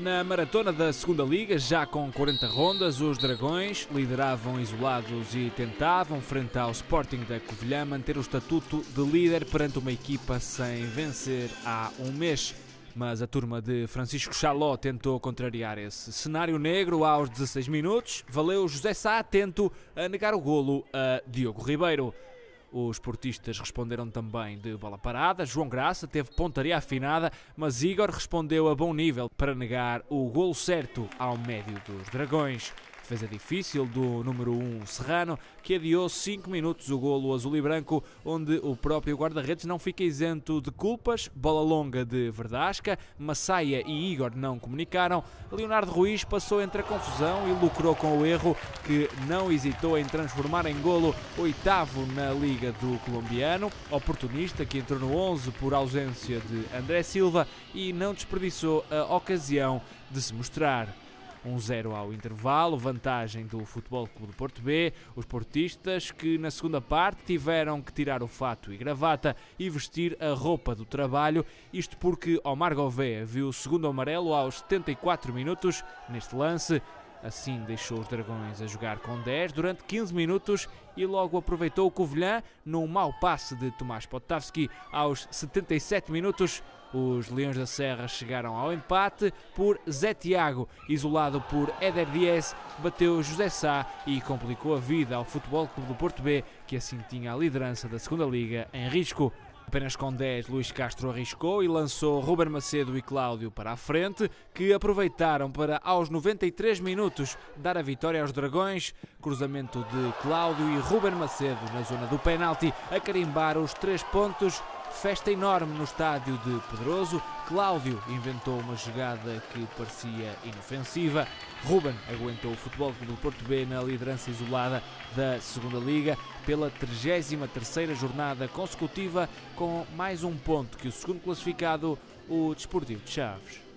Na maratona da Segunda Liga, já com 40 rondas, os Dragões lideravam isolados e tentavam, frente ao Sporting da Covilhã, manter o estatuto de líder perante uma equipa sem vencer há um mês. Mas a turma de Francisco Chaló tentou contrariar esse cenário negro aos 16 minutos. Valeu José Sá atento a negar o golo a Diogo Ribeiro. Os portistas responderam também de bola parada. João Graça teve pontaria afinada, mas Igor respondeu a bom nível para negar o golo certo ao médio dos Dragões. Defesa difícil do número 1 um, Serrano, que adiou 5 minutos o golo azul e branco, onde o próprio guarda-redes não fica isento de culpas. Bola longa de Verdasca, Massaia e Igor não comunicaram. Leonardo Ruiz passou entre a confusão e lucrou com o erro, que não hesitou em transformar em golo oitavo na Liga do colombiano. Oportunista que entrou no 11 por ausência de André Silva e não desperdiçou a ocasião de se mostrar. 1-0 ao intervalo, vantagem do Futebol Clube do Porto B. Os portistas que na segunda parte tiveram que tirar o fato e gravata e vestir a roupa do trabalho, isto porque Omar Gouveia viu o segundo amarelo aos 74 minutos neste lance. Assim deixou os Dragões a jogar com 10 durante 15 minutos e logo aproveitou o Covilhã num mau passe de Tomás Potavski aos 77 minutos. Os Leões da Serra chegaram ao empate por Zé Tiago, isolado por Éder Dias, bateu José Sá e complicou a vida ao Futebol Clube do Porto B, que assim tinha a liderança da segunda Liga em risco. Apenas com 10, Luís Castro arriscou e lançou Ruben Macedo e Cláudio para a frente, que aproveitaram para, aos 93 minutos, dar a vitória aos Dragões. Cruzamento de Cláudio e Ruben Macedo na zona do penalti a carimbar os três pontos Festa enorme no estádio de Pedroso. Cláudio inventou uma jogada que parecia inofensiva. Ruben aguentou o Futebol do Porto B na liderança isolada da Segunda Liga pela 33ª jornada consecutiva com mais um ponto que o segundo classificado, o Desportivo de Chaves.